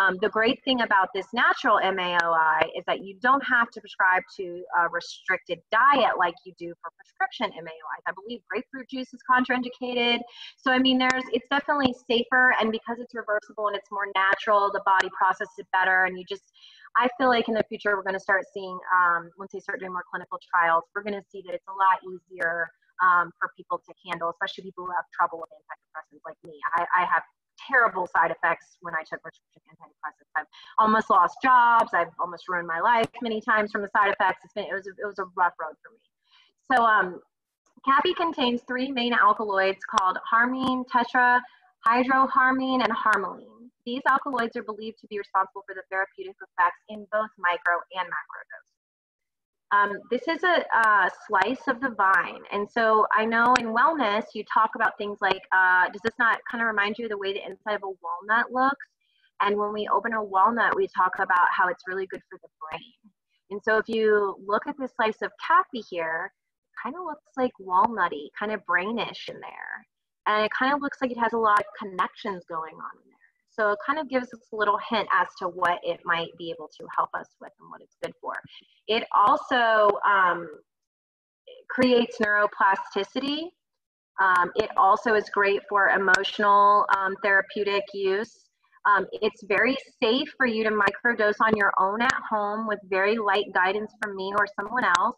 Um, the great thing about this natural MAOI is that you don't have to prescribe to a restricted diet like you do for prescription MAOIs. I believe grapefruit juice is contraindicated. So, I mean, there's it's definitely safer, and because it's reversible and it's more natural, the body processes it better, and you just I feel like in the future we're going to start seeing um, once they start doing more clinical trials, we're going to see that it's a lot easier um, for people to handle, especially people who have trouble with antidepressants like me. I, I have terrible side effects when I took prescription antidepressants. I've almost lost jobs. I've almost ruined my life many times from the side effects. It's been it was a, it was a rough road for me. So um, caapi contains three main alkaloids called harmine, tetra, hydroharmine, and harmaline. These alkaloids are believed to be responsible for the therapeutic effects in both micro and macro doses. Um, this is a, a, slice of the vine. And so I know in wellness, you talk about things like, uh, does this not kind of remind you of the way the inside of a walnut looks? And when we open a walnut, we talk about how it's really good for the brain. And so if you look at this slice of caapi here, it kind of looks like walnutty, kind of brainish in there. And it kind of looks like it has a lot of connections going on. So it kind of gives us a little hint as to what it might be able to help us with and what it's good for. It also um, creates neuroplasticity. Um, it also is great for emotional um, therapeutic use. Um, it's very safe for you to microdose on your own at home with very light guidance from me or someone else.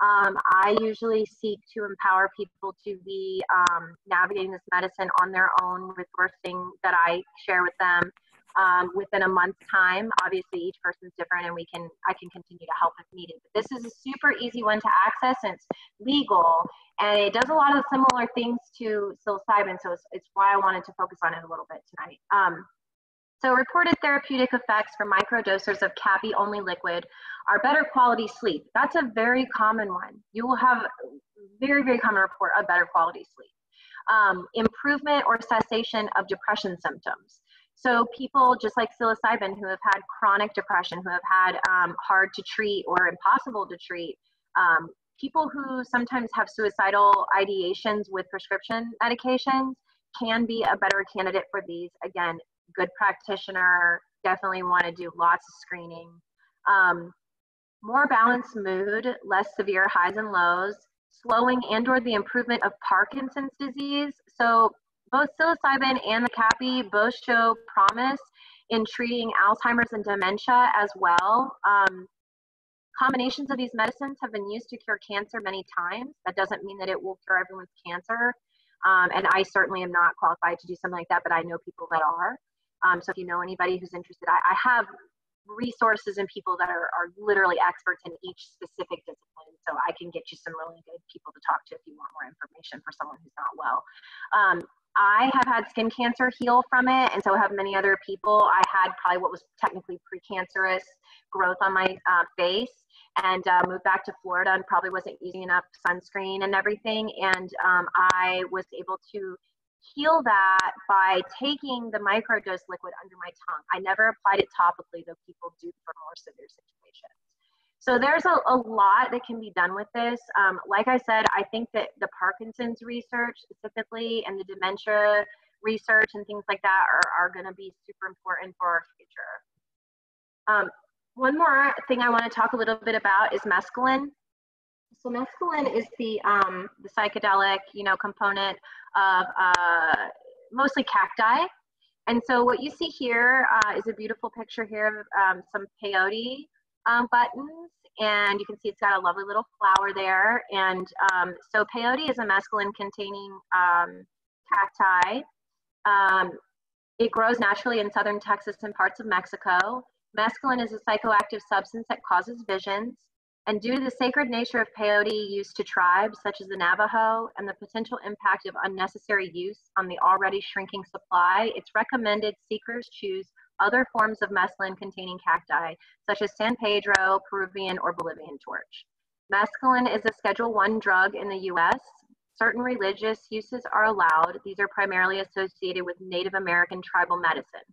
Um, I usually seek to empower people to be um, navigating this medicine on their own with thing that I share with them um, within a month's time. Obviously, each person's different, and we can I can continue to help if needed. But this is a super easy one to access, and it's legal, and it does a lot of similar things to psilocybin. So it's, it's why I wanted to focus on it a little bit tonight. Um, so reported therapeutic effects for microdosers of caapi only liquid are better quality sleep. That's a very common one. You will have very, very common report of better quality sleep. Um, improvement or cessation of depression symptoms. So people just like psilocybin who have had chronic depression, who have had um, hard to treat or impossible to treat, um, people who sometimes have suicidal ideations with prescription medications can be a better candidate for these. Again, good practitioner, definitely want to do lots of screening. Um, more balanced mood, less severe highs and lows, slowing and or the improvement of Parkinson's disease. So both psilocybin and the caapi both show promise in treating Alzheimer's and dementia as well. Um, combinations of these medicines have been used to cure cancer many times. That doesn't mean that it will cure everyone's cancer. Um, and I certainly am not qualified to do something like that, but I know people that are. Um, so if you know anybody who's interested, I, I have resources and people that are, are literally experts in each specific discipline. So I can get you some really good people to talk to if you want more information for someone who's not well. Um, I have had skin cancer heal from it, and so have many other people. I had probably what was technically precancerous growth on my uh, face, and uh, moved back to Florida and probably wasn't using enough sunscreen and everything. And um, I was able to heal that by taking the microdose liquid under my tongue. I never applied it topically, though people do for more severe situations. So there's a, a lot that can be done with this. Um, like I said, I think that the Parkinson's research specifically and the dementia research and things like that are, are going to be super important for our future. Um, one more thing I want to talk a little bit about is mescaline. So mescaline is the um, the psychedelic, you know, component of uh, mostly cacti, And so what you see here uh, is a beautiful picture here of um, some peyote um, buttons. And you can see it's got a lovely little flower there. And um, so peyote is a mescaline containing um, cacti. Um, it grows naturally in southern Texas and parts of Mexico. Mescaline is a psychoactive substance that causes visions. And due to the sacred nature of peyote use to tribes such as the Navajo and the potential impact of unnecessary use on the already shrinking supply, it's recommended seekers choose other forms of mescaline containing cacti, such as San Pedro, Peruvian, or Bolivian torch. Mescaline is a Schedule 1 drug in the US. Certain religious uses are allowed. These are primarily associated with Native American tribal medicine.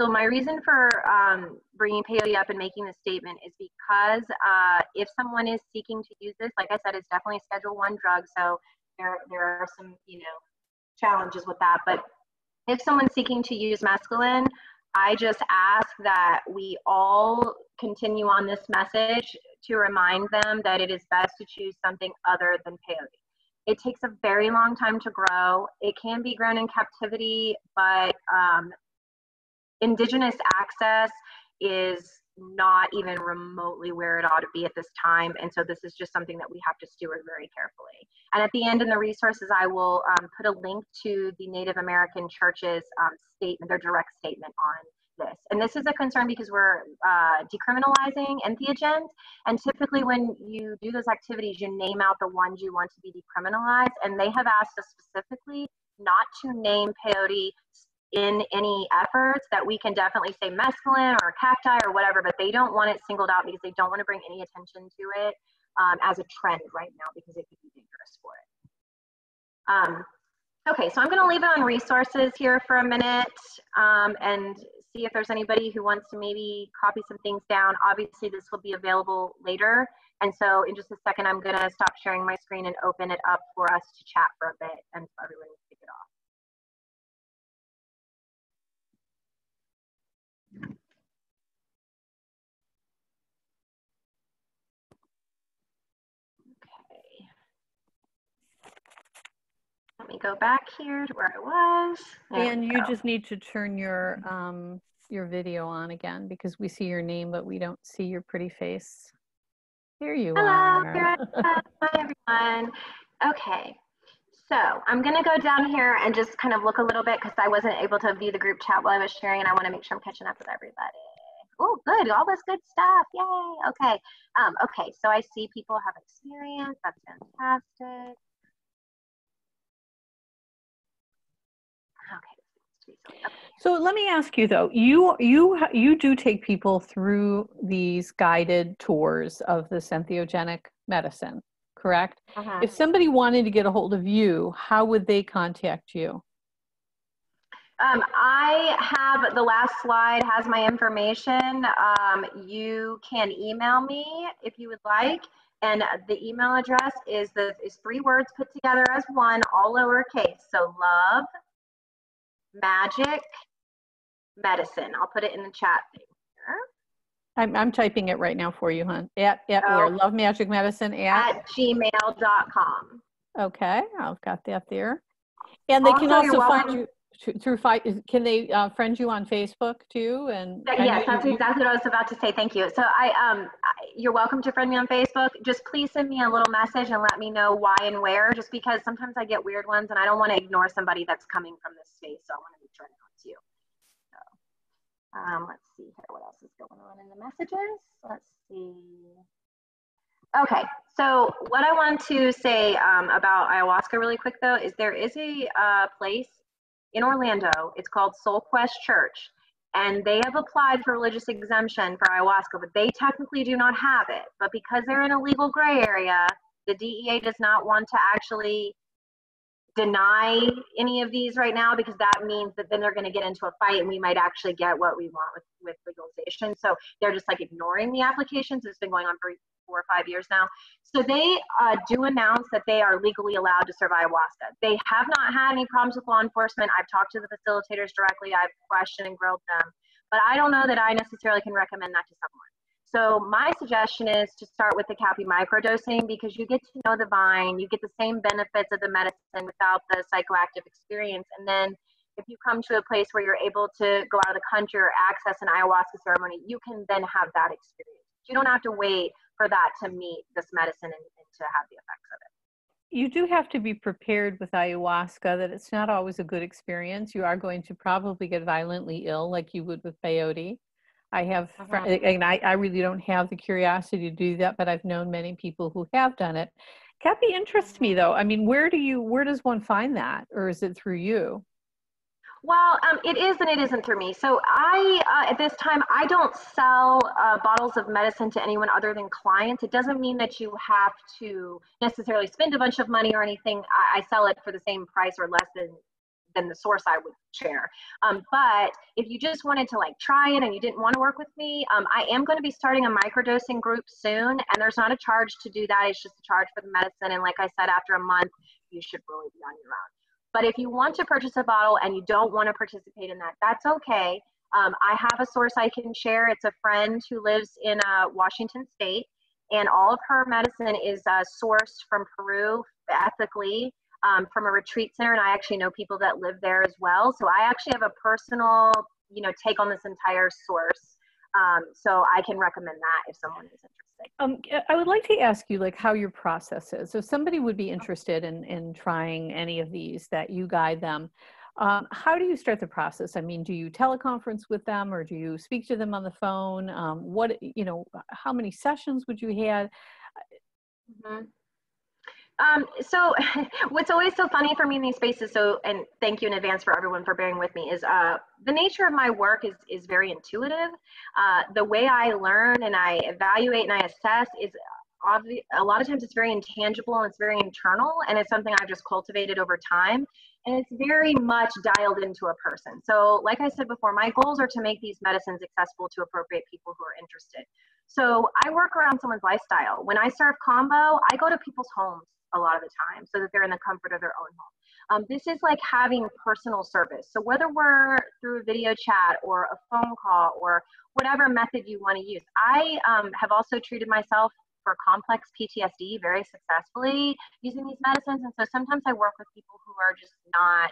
So my reason for um, bringing peyote up and making this statement is because uh, if someone is seeking to use this, like I said, it's definitely a Schedule One drug, so there there are some you know challenges with that. But if someone's seeking to use mescaline, I just ask that we all continue on this message to remind them that it is best to choose something other than peyote. It takes a very long time to grow. It can be grown in captivity, but um, indigenous access is not even remotely where it ought to be at this time. And so this is just something that we have to steward very carefully. And at the end in the resources, I will um, put a link to the Native American Church's um, statement, their direct statement on this. And this is a concern because we're uh, decriminalizing entheogens. And typically when you do those activities, you name out the ones you want to be decriminalized. And they have asked us specifically not to name peyote in any efforts that we can definitely say mescaline or cacti or whatever, but they don't want it singled out because they don't want to bring any attention to it um, as a trend right now because it could be dangerous for it. Um, okay, so I'm going to leave it on resources here for a minute um, and see if there's anybody who wants to maybe copy some things down. Obviously, this will be available later. And so in just a second, I'm going to stop sharing my screen and open it up for us to chat for a bit and for everyone to kick it off. Let me go back here to where I was. There and you go. just need to turn your um, your video on again because we see your name, but we don't see your pretty face. Here you Hello, are. [LAUGHS] Hi, everyone. Okay, so I'm going to go down here and just kind of look a little bit because I wasn't able to view the group chat while I was sharing, and I want to make sure I'm catching up with everybody. Oh, good. All this good stuff. Yay. Okay. Um, okay. So I see people have experience. That's fantastic. So let me ask you though, you you you do take people through these guided tours of the entheogenic medicine, correct? Uh-huh. If somebody wanted to get a hold of you, how would they contact you? Um, I have the last slide has my information. Um, you can email me if you would like, and the email address is the is three words put together as one, all lowercase. So love magic medicine. I'll put it in the chat thing here. I'm, I'm typing it right now for you, hon. At, at oh, where? Love Magic Medicine at? At gmail.com. Okay, I've got that there. And they also, can also find you through fight can they uh, friend you on facebook too? And yes that's exactly what i was about to say thank you. So i um you're welcome to friend me on facebook. Just please send me a little message and let me know why and where just because sometimes i get weird ones and i don't want to ignore somebody that's coming from this space so i want to be sure to you. So um let's see here what else is going on in the messages? Let's see. Okay, so what I want to say um, about ayahuasca really quick though is there is a uh, place in Orlando. It's called Soul Quest Church. And they have applied for religious exemption for ayahuasca, but they technically do not have it. But because they're in a legal gray area, the DEA does not want to actually deny any of these right now because that means that then they're going to get into a fight and we might actually get what we want with, with legalization. So they're just like ignoring the applications. It's been going on for four or five years now. So they uh, do announce that they are legally allowed to serve ayahuasca. They have not had any problems with law enforcement. I've talked to the facilitators directly. I've questioned and grilled them, but I don't know that I necessarily can recommend that to someone. So my suggestion is to start with the caapi microdosing because you get to know the vine, you get the same benefits of the medicine without the psychoactive experience, and then if you come to a place where you're able to go out of the country or access an ayahuasca ceremony, you can then have that experience. You don't have to wait for that to meet this medicine and, and to have the effects of it. You do have to be prepared with ayahuasca that it's not always a good experience. You are going to probably get violently ill, like you would with peyote. I have, uh-huh. and I, I really don't have the curiosity to do that, but I've known many people who have done it. Caapi interests me though. I mean, where do you, where does one find that, or is it through you? Well, um, it is and it isn't through me. So I, uh, at this time, I don't sell uh, bottles of medicine to anyone other than clients. It doesn't mean that you have to necessarily spend a bunch of money or anything. I, I sell it for the same price or less than than the source I would share. Um, but if you just wanted to like try it and you didn't want to work with me, um, I am going to be starting a microdosing group soon, and there's not a charge to do that. It's just a charge for the medicine. And like I said, after a month, you should really be on your own. But if you want to purchase a bottle and you don't want to participate in that, that's okay. Um, I have a source I can share. It's a friend who lives in uh, Washington State, and all of her medicine is uh, sourced from Peru ethically um, from a retreat center. And I actually know people that live there as well. So I actually have a personal, you know, take on this entire source. Um, so I can recommend that if someone is interested. Um, I would like to ask you like how your process is. So somebody would be interested in, in trying any of these that you guide them. Um, how do you start the process? I mean, do you teleconference with them or do you speak to them on the phone? Um, what, you know, how many sessions would you have? Mm-hmm. Um, so [LAUGHS] what's always so funny for me in these spaces, so, and thank you in advance for everyone for bearing with me, is uh, the nature of my work is, is very intuitive. Uh, the way I learn and I evaluate and I assess is obvi- a lot of times it's very intangible and it's very internal and it's something I've just cultivated over time. And it's very much dialed into a person. So, like I said before, my goals are to make these medicines accessible to appropriate people who are interested. So, I work around someone's lifestyle. When I serve Kambo, I go to people's homes a lot of the time so that they're in the comfort of their own home. Um, this is like having personal service. So whether we're through a video chat or a phone call or whatever method you want to use, I um, have also treated myself for complex PTSD very successfully using these medicines. And so sometimes I work with people who are just not,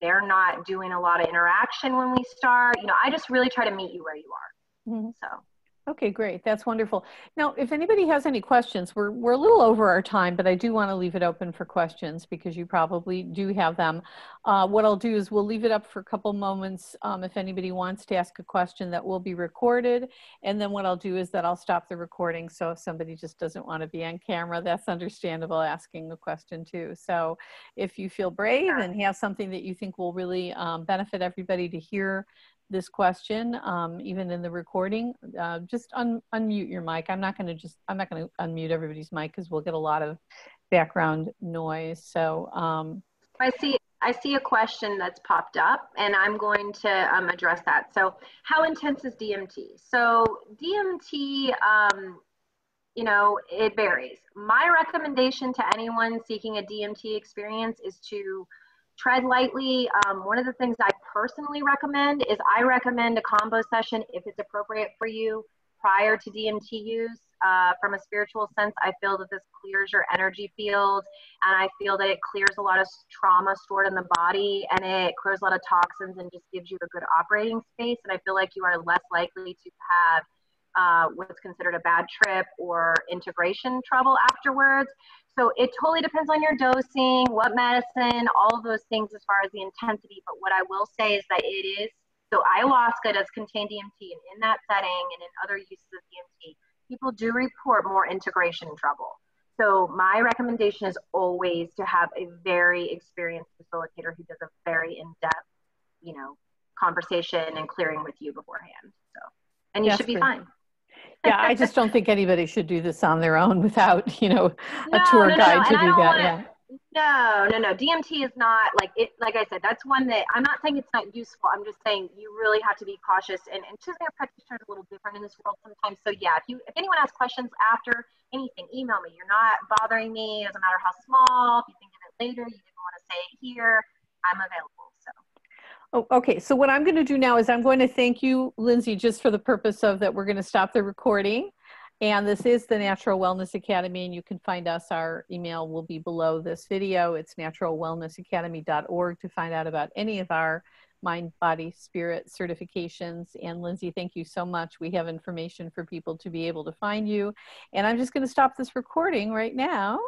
they're not doing a lot of interaction when we start. You know, I just really try to meet you where you are. Mm-hmm. So. Okay, great. That's wonderful. Now, if anybody has any questions, we're, we're a little over our time, but I do want to leave it open for questions because you probably do have them. Uh, what I'll do is we'll leave it up for a couple moments um, if anybody wants to ask a question that will be recorded. And then what I'll do is that I'll stop the recording. So if somebody just doesn't want to be on camera, that's understandable asking a question too. So if you feel brave and have something that you think will really um, benefit everybody to hear, this question, um, even in the recording, uh, just un unmute your mic. I'm not going to just, I'm not going to unmute everybody's mic because we'll get a lot of background noise. So um, I see, I see a question that's popped up and I'm going to um, address that. So how intense is DMT? So DMT, um, you know, it varies. My recommendation to anyone seeking a DMT experience is to tread lightly. Um, one of the things I personally recommend is I recommend a Kambo session if it's appropriate for you prior to DMT use. Uh, from a spiritual sense, I feel that this clears your energy field, and I feel that it clears a lot of trauma stored in the body, and it clears a lot of toxins and just gives you a good operating space. And I feel like you are less likely to have uh, what's considered a bad trip or integration trouble afterwards. So it totally depends on your dosing, what medicine, all of those things as far as the intensity. But what I will say is that it is so ayahuasca does contain DMT, and in that setting and in other uses of DMT, people do report more integration trouble. So my recommendation is always to have a very experienced facilitator who does a very in-depth, you know, conversation and clearing with you beforehand. So, and you should be fine yeah, I just don't think anybody should do this on their own without, you know, [LAUGHS] a no, tour no, guide no, to do that. Wanna, yeah. No, no, no. DMT is not like it. Like I said, that's one that I'm not saying it's not useful. I'm just saying you really have to be cautious. And, and choosing a practitioner is a little different in this world sometimes. So yeah, if you if anyone has questions after anything, email me. You're not bothering me. It doesn't matter how small. If you think of it later, you didn't want to say it here. I'm available. Oh, okay. So what I'm going to do now is I'm going to thank you, Lindsey, just for the purpose of that we're going to stop the recording. And this is the Natural Wellness Academy, and you can find us. Our email will be below this video. It's naturalwellnessacademy.org to find out about any of our mind, body, spirit certifications. And Lindsey, thank you so much. We have information for people to be able to find you. And I'm just going to stop this recording right now.